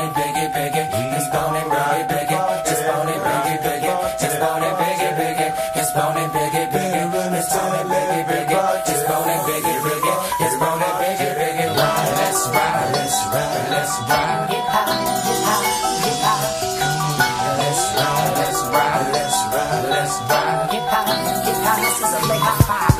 it. Just bone it, biggie. Just bone it, biggie. Just bone it, biggie. Just bone it, biggie. Just bone it, biggie. Just bone it, biggie. Just bone it, biggie, biggie. Ride, let's ride, let's ride, let's ride. Get high, get high, get high. Let's ride, let's ride, let's ride, let's ride. Get high, get high. This is a big high five.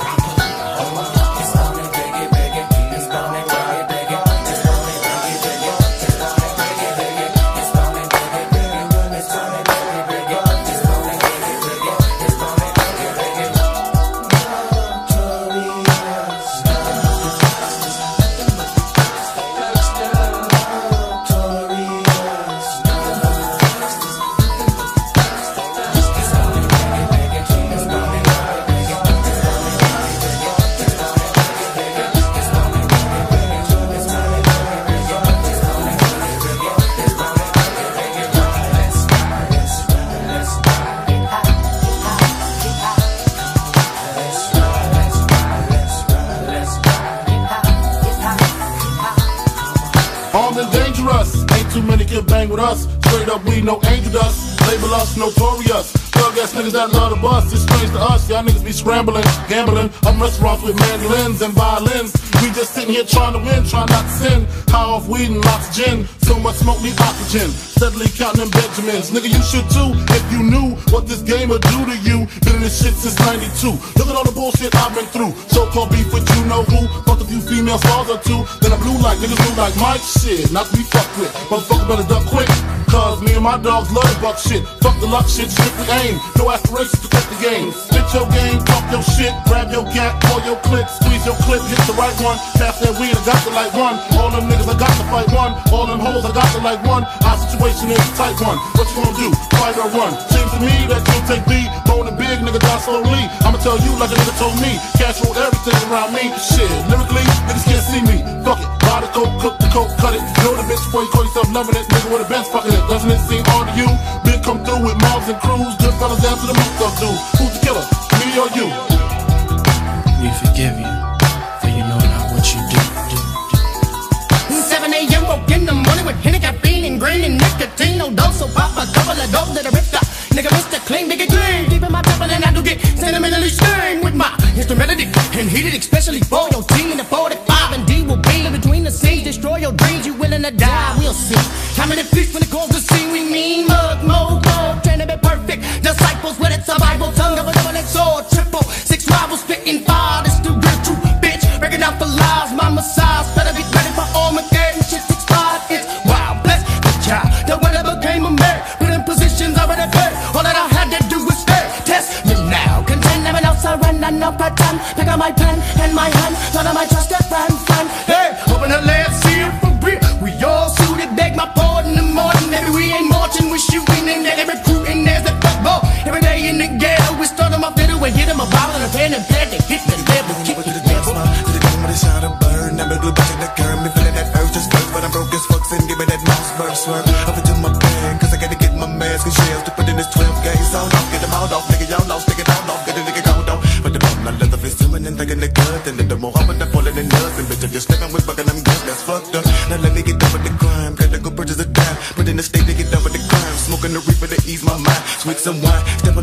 With us. Straight up, we no angel dust. Label us notorious. Ass niggas that love the bus. It's strange to us, y'all niggas be scrambling, gambling. I'm restaurants with mandolins and violins. We just sitting here trying to win, trying not to sin. High off weed and lots of gin. So much smoke need oxygen. Steadily counting them Benjamins. Nigga, you should too if you knew what this game would do to you. Been in this shit since 92. Look at all the bullshit I've been through. So called beef with you know who. Fucked a few female stars or two. Then I blew like niggas blew like Mike shit. Not to be fucked with. Motherfucker better duck quick. My dogs love the buck shit. Fuck the luck shit, strictly aim. No aspirations to cut the game. Spit your game, talk your shit, grab your gat, call your clip, squeeze your clip, hit the right one. Pass that weed, I got to like one. All them niggas, I got to fight one. All them hoes, I got to like one. Our situation is a tight one. What you gonna do? Fight or run? Seems to me that you take me, bone and big, nigga die slowly. I'ma tell you like a nigga told me. Cash roll everything around me. Shit, lyrically, niggas can't see me. Fuck it, buy the coke, cook the coke, cut it. Know the bitch before you call yourself loving it. Nigga with a bench fucking it. Doesn't it seem odd to you? Big come through with mobs and crews. Good fellas down to the mook of dude. Who's the killer? Me or you? We forgive you, for you know not what you do. do, do. 7 a.m. woke in the morning with Henny caffeine and green and nicotine. No-Doz, so pop a couple of dope to the Ripta. Nigga, Mr. Clean, nigga, clean. Deep in my temple and I do get sentimentally stained with my instrumentality. And heated especially for your team in the 45 your dreams, you willing to die, we'll see. How many feast when it calls the scene we mean? Mug, mo, mo, trying to be perfect. Disciples with it, survival, tongue of a double-edged sword. Triple, six rivals spitting fire. This the real true bitch. Breaking out for lies, my massage. Better be ready for Armageddon. Shit expired, it's wild. Bless the child that I became a man. Put in positions already paid. All that I had to do was stay. Test me now. Contend, never know, surrender, no pretend. Pick up my pen and my hand. Turn on my trusted friend, friend. Hey, open the left, Up into my bag, cause I gotta get my mask and shells to put in this 12 gauge sound off, get them all off, nigga, y'all lost, nigga, down off, get a nigga gone off. But the bone, I love the fist, and thinking the good, and the more I'm falling in love, and bitch, if you're sleeping with bucking, I'm good, that's fucked up. Now let me get done with the crime, gotta go purchase a dime, put in the state to get done with the crime, smoking the reefer to ease my mind, swig some wine, step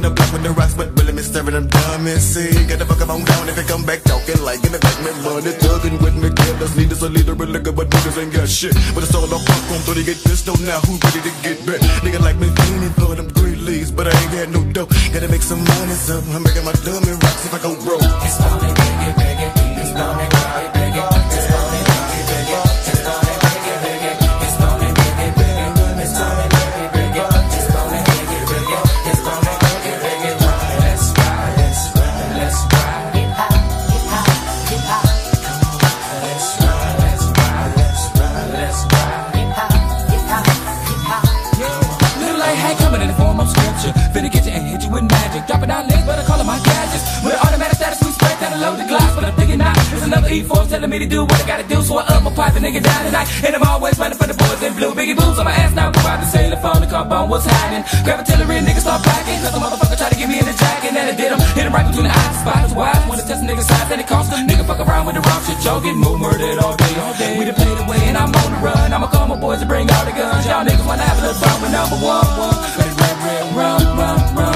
me them dumb and see, get the fuck up on down if you come back talking like, give me back me money, thugging with me, need us a leader, a liquor, but niggas ain't got shit, but it's all off popcorn, so they get pistol now, who ready to get back, nigga like me feeling for them green leaves, but I ain't got no dough, gotta make some money, so I'm making my dummy rocks if I go broke. Just bone it, biggie, biggie. Just bone it, biggie, biggie. Just but I live, i call my gadgets. With an automatic status, we spray down and load the glass, but I'm thinking not. There's another E force telling me to do what I gotta do, so I up my pipe and nigga down tonight. And I'm always running for the boys in blue. Biggie boots on my ass now, provide the sailor phone, the car bone, what's happening? Grab a tiller and nigga start packing, cause the motherfucker try to get me in the jacket, and I did him. Hit him right between the eyes, spot his wife, wanna test a nigga's size, and it cost him. Nigga fuck around with the wrong shit, joking, move murdered all day, all day. We done paid away and I'm on the run. I'ma call my boys to bring all the guns. Y'all niggas wanna have a little fun with number one, one. Let it run, run, run, run.